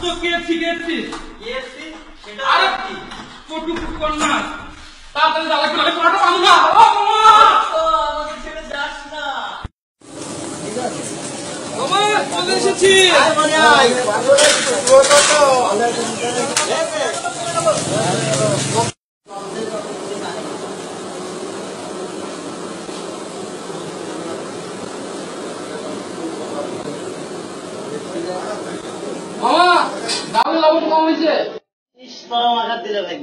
তো কেছি কেছি কেএফসি সেটা আরে কি কটু কর না তাড়াতাড়ি দাদা করে পড়াটা পাবো না ও মামা তো আমাকে ছেড়ে যাস না মামা চলে এসেছি মামা কম হয়েছে আঘাত দিলে ভাই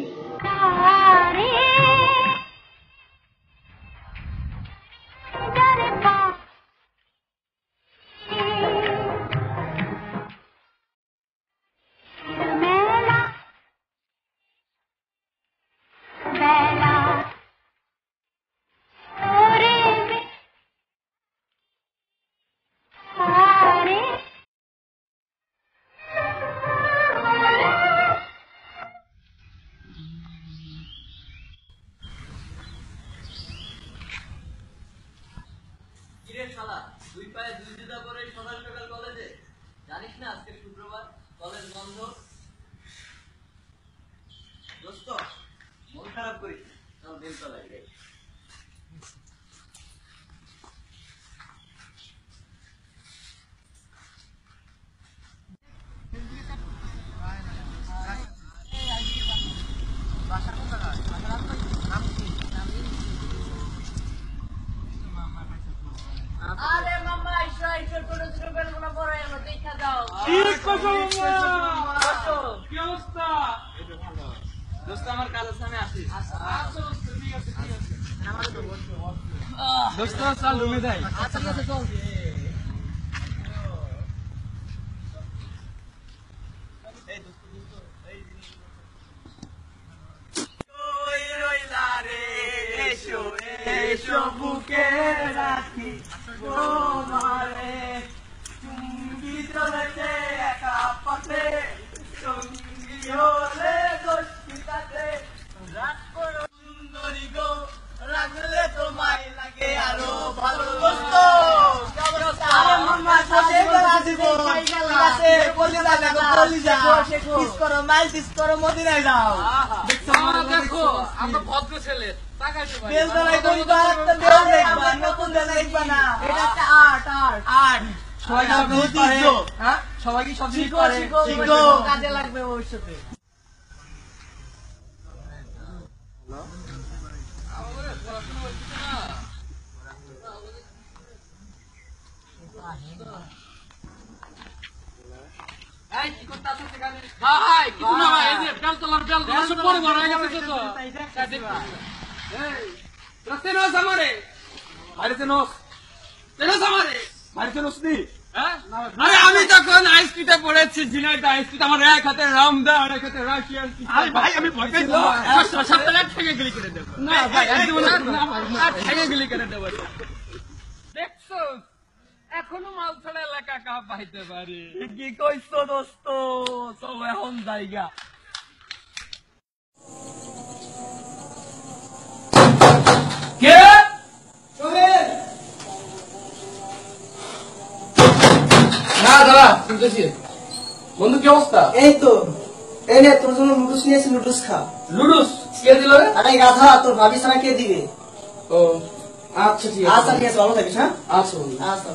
কিরে শালা, দুই পায়ে দুই জুতা পরে সকাল সকাল কলেজে? জানিস না আজকে শুক্রবার? কলেজ বন্ধ। দোস্ত, মন খারাপ করিস। চল বেলতলায় যাই আরে মামা আইসো আইসো ছোট ছোট বেলগুলো বড় হয়ে গেলো দেখা যাও ঠিক কথা মামা কি অবস্থা? দোস্ত আমার ঠিক আছে ঠিক আছে দোস্ত চল রইলা রে এসো এসো বুকে রাখি তোমারে চুম্বি চলেছে একা পথে সঙ্গী হলে দোষিতাতে রাত করো সুন্দরী গো রাখলে তোমায় লাগে আরও ভালো দোস্ত আরে মাম্মা সাথে করা দিব ঠিক আছে বলি না দেখো বলি কিস করো মাইল কিস করো মদিনায় যাও। দেখো আমরা ভদ্র ছেলে তাকাইতে পারি। বেল বেলায় কইবা একটা বেল দেখবা নতুন বেল দেখবা না। এটা একটা আর্ট আর্ট আট। সবাই হ্যাঁ? সবাই কি সব শিখো, কাজে লাগবে ভবিষ্যতে কি করতে আছিস এখানে ভাই কিছু না ভাই। এই যে বেলতলার বেল রস পরে বড় হয়ে গেছে তো। রাস্তে নস আমারে। বাড়িতে নস তেনস আমারে। বাড়িতে নস নি? আরে আমি তখন আইসপিতে পড়েছি ঝিনাইতে আইসপিতে আমার এক হাতে রাম রামদা আর এক হাতে রাশিয়ান আরে ভাই আমি ভয় পেয়েছি সপ্তাহে ঠেকে গেলি করে দেবো। না ভাই না ভাই ঠেকে গেলি করে দেবো। দেখছ? এখনও মাল ছাড়া এলাকা কাপ পাইতে পারি? কি কইছো দোস্ত? চলো এখন জায়গা কে? না দাদা শুনতেছি। বন্ধু কি অবস্থা? এই তো। এই নে তোর জন্য লুডুস নিয়েছি লুডুস খা। লুডুস? কে দিল রে? আরে গাধা তোর ভাবি ছাড়া কে দিবে? ও। আচ্ছা ঠিক আচ্ছা আছে ঠিক আছে। ভালো থাকিস হ্যাঁ? আচ্ছা বন্ধু। আচ্ছা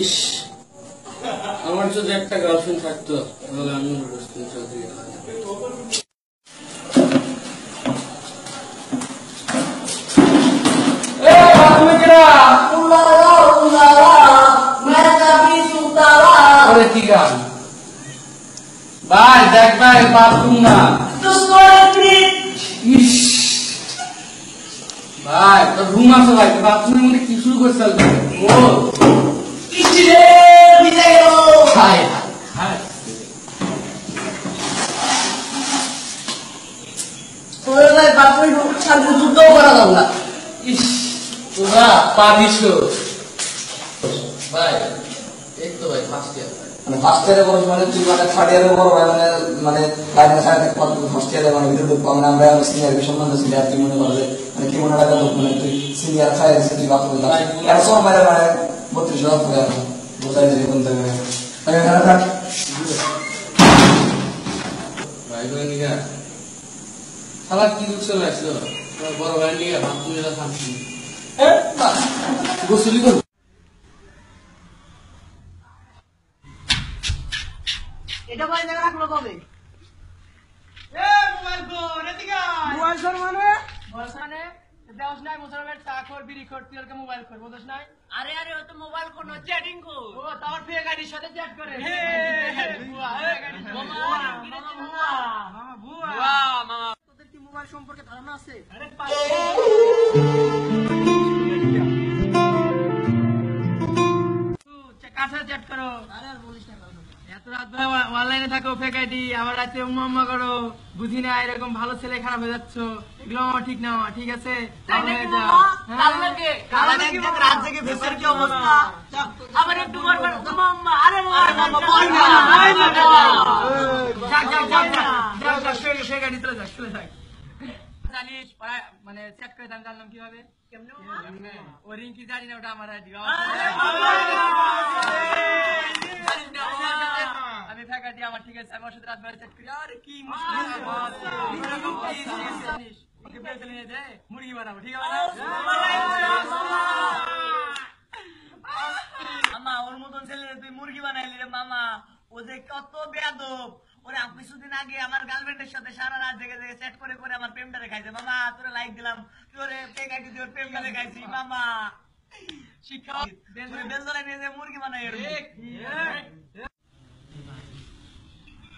ইস। আমার যদি একটা গার্লফ্রেন্ড থাকতো। ভাই দেখ ভাই বাথরুম না ভাই রুম আছে ভাই বাথরুমের মধ্যে কি শুরু করছে ও হায় হায় করা যাবে না। ইস তোরা পারিস ভাই এই তো ভাই ফার্স্ট ইয়ার মানে ফার্স্ট ইয়ারে বড় মানে তুই মানে থার্ড ইয়ারে বড় ভাই মানে মানে লাইনের সাথে কত হস্টেলে মানে ভিতরে ঢুকবো আমরা আমরা সিনিয়র কে সম্মান আর কি মনে করে মানে কি মনে রাখা লোক মানে তুই সিনিয়র খাই আছে তুই বাপ দাও এর সব মানে মানে বত্রিশ হাজার টাকা বোঝাই যে কোন থেকে মানে এখানে থাক ভাই করে নিগা শালা কি চলে আসলো? বড় ভাই নিগা ভাত তুমি এটা খাচ্ছি গোসলি করব? এটা বাড়ি জায়গা রাখল কবে? মোবাইল ফোন মানে? মানে? দেওস নাই মুসলমান চা খোর বিড়ি খোর তুই ওকে মোবাইল খোর বুঝছ নাই? আরে আরে ও তো মোবাইল কোন চ্যাটিং কো ও তার ফেক আইডির সাথে চ্যাট করে। তোদের কি মোবাইল সম্পর্কে ধারণা আছে? আরে সাথে চ্যাট করো? এত রাত ধরে অনলাইনে থাকো আবার রাতে উম্মা করো বুঝি না এরকম ভালো ছেলে খারাপ হয়ে যাচ্ছ। এগুলো আমার ঠিক না ঠিক আছে? হয়ে? হ্যাঁ। আবার একটু আরে চলে যাক, চলে যাক। জানিস মানে চেক করে আমি জানলাম কীভাবে? কেমনে ও রিঙ্কি জানি না ওটা আমার আইডি আমি ফ্যাকাল্টি আমার ঠিক আছে আমার সাথে রাত বেলা করি আরে কি ওকে নিয়ে মুরগি বানাবো ঠিক আছে মামা ওর মতন ছেলে তুই মুরগি বানাইলি রে মামা ও যে কত বেয়াদব ওরে আমি কিছুদিন আগে আমার গার্লফ্রেন্ডের সাথে সারা রাত জেগে জেগে সেট করে করে আমার প্রেমটা দেখাইছে মামা তোরে লাইক দিলাম তোরে আইডি দিয়ে প্রেমটা দেখাইছি মামা শিক্ষা বেলদলা নিয়ে মুরগি বানাই এরকম। আর বন্ধু বসো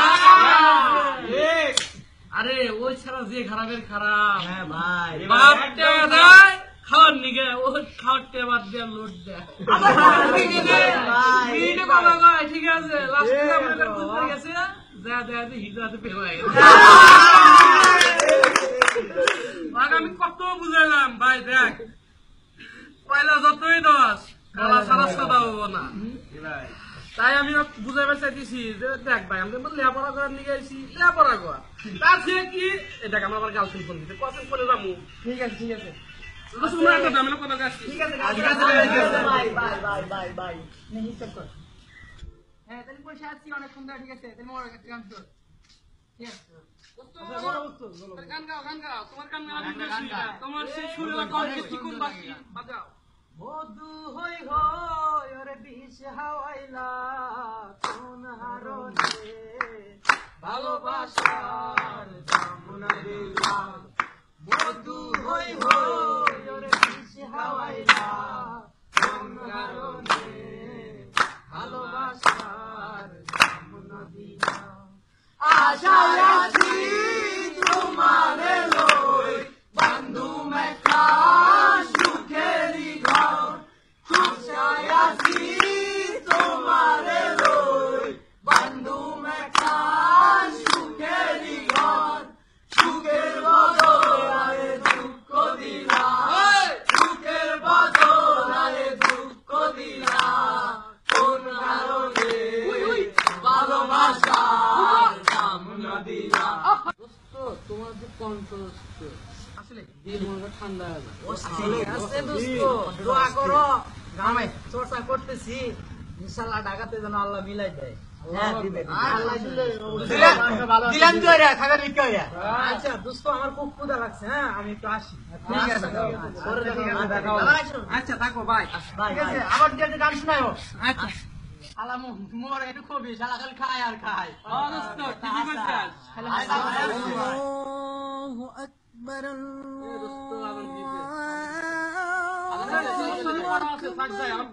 আরে ওই ছাড়া যে খারাপের খারাপ। হ্যাঁ ভাই। বাপটা দেয় খাওয়ার নিগে ও খাওয়ারটা বাদ দিয়ে লোড দেয়। কয়, ঠিক আছে। লাস্টে হয়ে গেছে? যা দেয়া হয়ে আমি কত বুঝাইলাম? ভাই দেখ। পয়লা যতই দশ কালা সারা সাদা হব না। তাই আমি বুঝাইবার চাইতেছি যে দেখ ভাই আমি লেখাপড়া করার নিয়ে আইছি লেখাপড়া করা। তার থেকে কি? এটাকে আমার আবার গার্লফ্রেন্ড ফোন দিতে কখন করে যাব? ঠিক আছে ঠিক আছে। হ্যাঁ তোমার সেই কণ্ঠে বাজাও। বধু হই হই, ওরে বিষ হাওয়াইলা, কোন হারনে ভালোবাসার জামুনা দিলা। বধু হই হই, ওরে বিষ হাওয়াইলা, কোন হারনে ভালোবাসার জামুনা দিলা। আশায় আছি তোমারে লই বন্ধু মেখা সুখেরি ঘর আশায় আছি তোমারে লই বন্ধু মেখা সুখেরি ঘর সুখের বদলারে দুঃখ দিলা সুখের বদলারে দুঃখ দিলা কোন কারণে ভালোবাসা কামনা দিলা তোমার যে কণ্ঠ আসলে দিল মনে হয় ঠান্ডা হয়ে যায় দোয়া করো গ্রামে চর্চা করতেছি ইনশাল্লাহ ঢাকাতে যেন আল্লাহ মিলাই দেয়। হ্যাঁ, আচ্ছা দোস্ত আমার খুব ক্ষুধা লাগছে হ্যাঁ? আমি একটু আসি। পরে দেখা হবে। আচ্ছা থাকো আছে আবার গান শোনায় আচ্ছা। শালা মোর একটু খুবই শালা খালি খায় আর খায়। আকবর। এ দোস্ত আবার কি যে? আরে তোর সাথে পড়া আছে, থাক যাই, আমার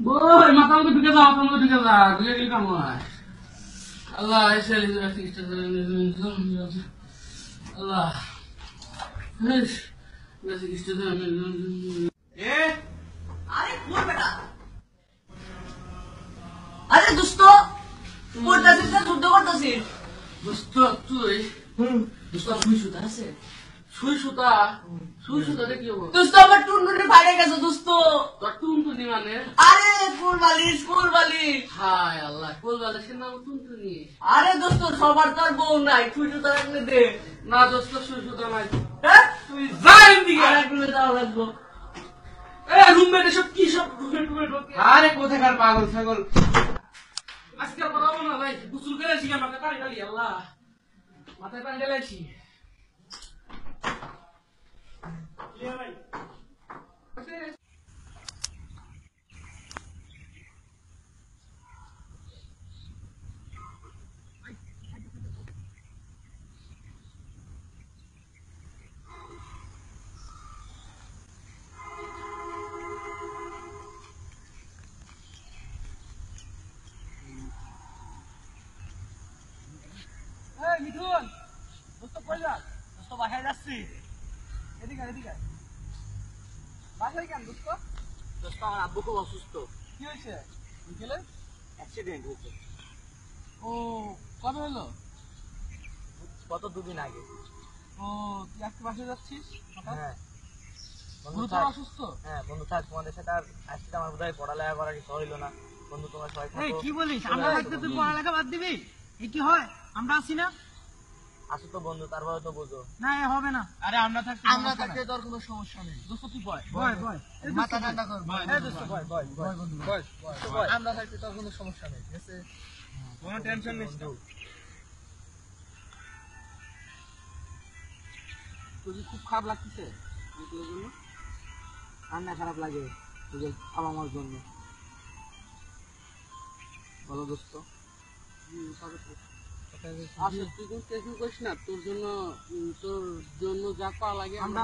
Um. Boy, মাথা মতো ঢুকে যাও মাথা মতো ঢুকে যাও ঢুকে গেলে কাম হয় আল্লাহ structure. আল্লাহ. আরে কোন বেটা আরে দোস্ত পড়তাছিস না যুদ্ধ করতেছিস দোস্ত তুই দোস্ত সুই সুতা আছে সুই সুতা সুই সুতা দেখি দোস্ত আমার টুনটুনি বাইরে গেছে দোস্ত। তোর টুনটুনি মানে? আরে কুল বালিশ কুল বালিশ হায় আল্লাহ কোল বালিশের নাম টুনটুনি। আরে দোস্ত সবার তো আর বউ নাই তো তার দে। না দোস্ত সুই সুতা নাই তুই যাওয়া লাগবো। রুমমেট এসব কি সব রুমমেট রুমমেট আরে কোথাকার পাগল ছাগল? আজকে পড়াবো না ভাই গুসুল করে আসি পানি ঢালি আল্লাহ। মাথায় পানি ঢালাইছি। এই মিঠুন দোস্ত কই যাস দোস্ত বাসায় যাচ্ছি এদিকে এদিকে। বাসায় কেন দোস্ত দোস্ত আমার আব্বু খুব অসুস্থ। কি হয়েছে? বিকেলে অ্যাক্সিডেন্ট হয়েছে। ও কবে হলো? গত দুদিন আগে। ও তুই আজকে বাসায় যাচ্ছিস? হ্যাঁ। বন্ধু থাক। অসুস্থ? হ্যাঁ বন্ধু থাক। তোমাদের সাথে আর আজকে আমার বোধহয় পড়ালেখা করার ইচ্ছা হইল না। বন্ধু তোমার সবাই কি বলিস? আমরা আসো থাকতে তুই পড়ালেখা বাদ দিবি? এ কি হয়? আমরা আছি না? আসো তো বন্ধু তারপরে তো বুঝো। না হবে না। আরে আমরা থাকতে আমরা থাকতে তোর কোনো সমস্যা নেই। দোস্ত তুই বয়। ভয় ভয় মাথা ঠান্ডা কর। এই দোস্ত ভয় ভয় ভয় বন্ধু। ভয়। আমরা থাকতে তোর কোনো সমস্যা নেই ঠিক আছে? কোনো টেনশন নিস না। তোর খুব খারাপ লাগতেছে? এগুলোর জন্য? রান্না খারাপ লাগে তোদের খাওয়া আমার জন্য। বলো দোস্ত। আসলে তুই কোনো টেনশন করিস না? তোর জন্য তোর জন্য যা পাওয়া লাগে আমরা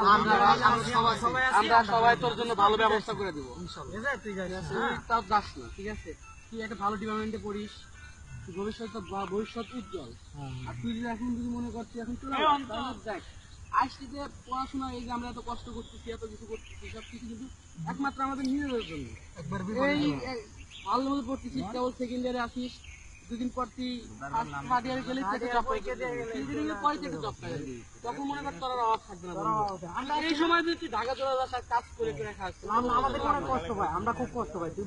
সবাই সবাই আমরা সবাই তোর জন্য ভালো ব্যবস্থা করে দেবো। তুই তাও যাস না। ঠিক আছে। তুই একটা ভালো ডিপার্টমেন্টে পড়িস। ভবিষ্যৎ ভবিষ্যৎ উজ্জ্বল। আর তুই যদি এখন যদি মনে করছিস এখন চলে দেখ আজকে যে পড়াশোনা এই যে আমরা এত কষ্ট করতেছি এত কিছু করতেছি সব কিছু কিন্তু একমাত্র আমাদের নিজেদের জন্য। এই ভালো মতো পড়তেছিস কেবল সেকেন্ড ইয়ারে আসিস দুদিন পর তুই থার্ড ইয়ারে গেলে থেকে জব ইঞ্জিনিয়ারিং পরে থেকে জব পাই তখন মনে কর তোর আর অভাব থাকবে না আমরা এই সময় যদি তুই ঢাকা চলে যাস কাজ করে করে খাস আমাদের অনেক কষ্ট পাই আমরা খুব কষ্ট পাই তুই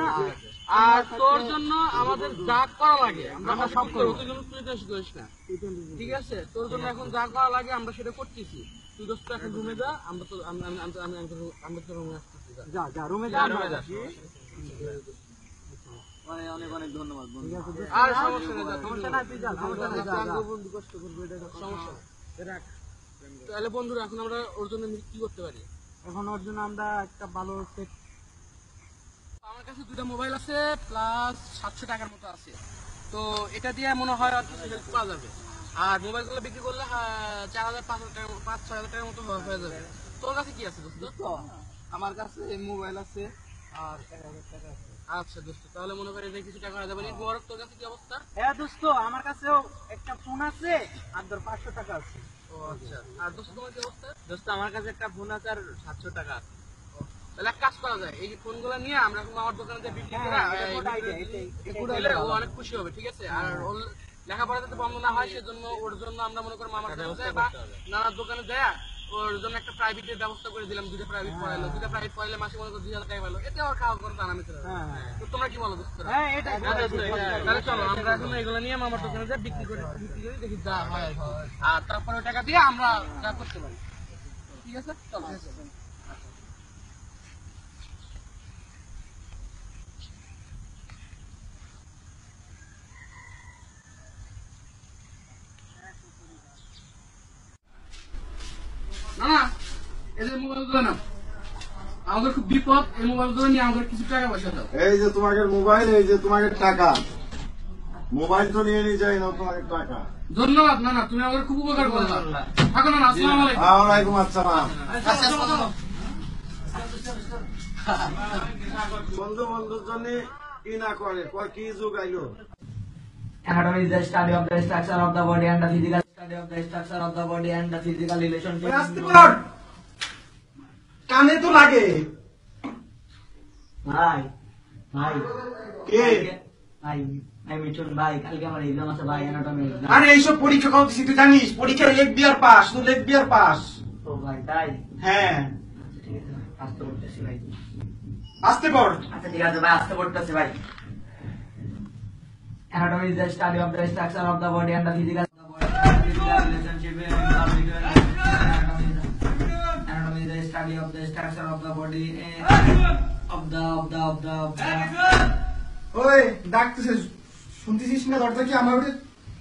না আর তোর জন্য আমাদের যা করা লাগে আমরা সব করব তোর জন্য তুই টেনশন করিস না ঠিক আছে তোর জন্য এখন যা করা লাগে আমরা সেটা করতেছি তুই দোস্ত এখন রুমে যা আমরা তো আমি আমি আমি- তো- আমরা তো রুমে আসতেছি। যা যা রুমে যা, রুমে যা। অনেক অনেক অনেক ধন্যবাদ বন্ধু। আর সমস্যা নেই সমস্যা নাই তুই যা সমস্যা নাই যা যা সমস্যা রাখ। তাহলে বন্ধুরা এখন আমরা ওর জন্য কি করতে পারি? এখন ওর জন্য আমরা একটা ভালো সেট আমার কাছে দুটা মোবাইল আছে প্লাস সাতশো টাকার মতো আছে। তো এটা দিয়ে মনে হয় আর কিছু হেল্প পাওয়া যাবে। আর মোবাইলগুলো বিক্রি করলে চার হাজার পাঁচ হাজার টাকা পাঁচ ছয় হাজার টাকার মতো হয়ে হয়ে যাবে। তোর কাছে কি আছে দোস্ত আমার কাছে মোবাইল আছে আর এক হাজার টাকা আছে। আচ্ছা দোস্ত তাহলে মনে করি যে কিছু টাকা হয়ে মোবারক তোর কাছে কি অবস্থা? হ্যাঁ দোস্ত আমার কাছেও একটা ফোন আছে আর ধর পাঁচশো টাকা আছে। ও আচ্ছা আর দোস্ত তোমার কি অবস্থা? দোস্ত আমার কাছে একটা ফোন আছে আর সাতশো টাকা আছে। তাহলে এক কাজ করা যায় এই ফোনগুলো নিয়ে আমরা আমার দোকানে যে বিক্রি করে হ্যাঁ, বিক্রি দিলে ও অনেক খুশি হবে ঠিক আছে? আর ওর লেখাপড়া বন্ধ না হয় সেজন্য ওর জন্য আমরা মনে করি মামার কাছে বা নানার দোকানে যায় ওর জন্য একটা প্রাইভেটের ব্যবস্থা করে দিলাম দুইটা প্রাইভেট পড়াইলো। দুইটা প্রাইভেট পড়াইলে মাসে মনে করো দুই হাজার টাকা পেল এতে আমার খাওয়া করে দানা মিশে তো তোমরা কি বলো দোস্তরা হ্যাঁ এটাই তাহলে চলো আমরা এখন এগুলো নিয়ে আমার দোকানে যা বিক্রি করে বিক্রি করে দেখি যা হয় আর তারপরে টাকা দিয়ে আমরা যা করতে পারি। ঠিক আছে? চলো। না না এই যে মোবাইল ধরে নাও আমাদের খুব বিপদ এই মোবাইল নিয়ে আমাদের কিছু টাকা পয়সা দাও। এই যে তোমাকে মোবাইল এই যে তোমাকে টাকা। মোবাইল তো নিয়ে নিয়ে যাই না তোমাকে টাকা। ধন্যবাদ না না তুমি আমাদের খুব উপকার করলা। থাকো না আসসালাম আলাইকুম। ওয়ালাইকুম আসসালাম। বন্ধু বন্ধুর জন্য কি না করে কি যুগ আইলো Anatomy is the study of the structure of the body and the physical study of the structure of the body and the physical relationship. আসতে কানে তো লাগে। ভাই ভাই। কে? ভাই ভাই মিঠুন ভাই কালকে আমার এক্সাম আছে ভাই অ্যানাটমি আরে এইসব পরীক্ষা কত দিছি তুই জানিস? পরীক্ষার লেখ বিয়ার পাস তুই লেখ বিয়ার পাস ও ভাই তাই? হ্যাঁ। ঠিক আছে পড়তেছি ভাই। আস্তে পার আচ্ছা ঠিক আছে ভাই আসতে পড়তেছি ভাই। Anatomy is the study of the structure of the body and the physical study of the structure of the body eh, of the of the of the of the ওই ডাকতেছে শুনতেছিস না? দরজা কি আমার ওটা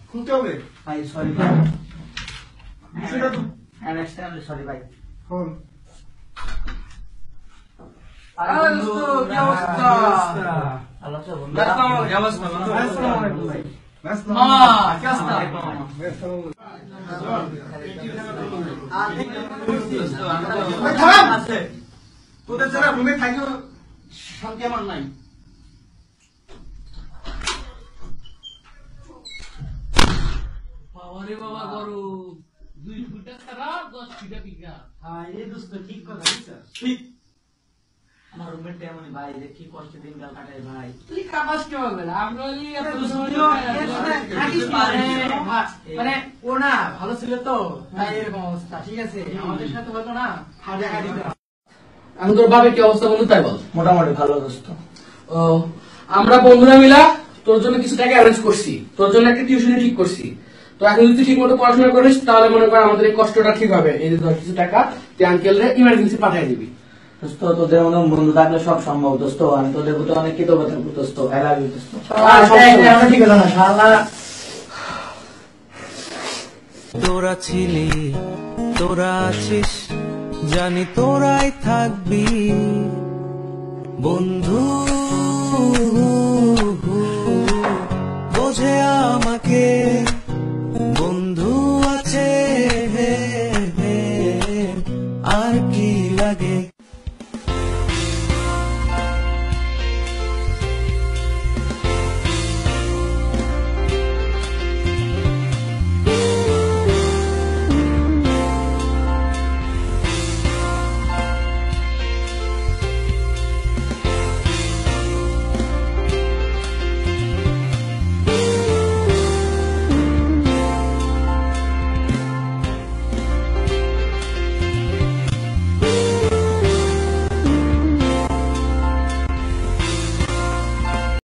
খুলতে হবে? ভাই সরি ভাই। বিষয়টা তো I'm extremely sorry ভাই। ফোন আরে বন্ধু, কি অবস্থা? ভালো আছো বন্ধু? কি অবস্থা, বন্ধু? আসসালামু আলাইকুম ভাই। ব্যস্ত মামা, কি অবস্থা? তোদের যারা রুমে থাকো শান্তি আমার নাই। বাবারে বাবা গরু। দুই ফুটা ছাড়া দশ ফিটা বিঘা। ঠিক। আমার roommate টা ভাই, যে কি কষ্টে দিনকাল কাটায় ভাই। তুই কাপাস কে হবে না। আমরা হলি এত মানে ও না ভালো ছিল তো। তাই এরকম অবস্থা ঠিক আছে? আমাদের সাথে হতো না হাড়ি এখন তোর বাবার কি অবস্থা বন্ধু তাই বল। মোটামুটি ভালো দোস্ত ও আমরা বন্ধুরা মিলা তোর জন্য কিছু টাকা অ্যারেঞ্জ করছি। তোর জন্য একটা টিউশনি ঠিক করছি। তো এখন যদি ঠিক মতো পড়াশোনা করিস তাহলে মনে কর আমাদের এই কষ্টটা ঠিক হবে। এই যে ধর কিছু টাকা তুই আঙ্কেল রে ইমার্জেন্সি পাঠিয়ে দিবি। দোস্ত তোদের মতো বন্ধু থাকলে সব সম্ভব দোস্ত। আমি তোদের প্রতি অনেক কৃতজ্ঞ থাকব দোস্ত। আই লাভ ইউ দোস্ত ঠিক হলো না শালা। তোরা ছিলি তোরা আছিস জানি তোরাই থাকবি। বন্ধু বোঝে আমাকে।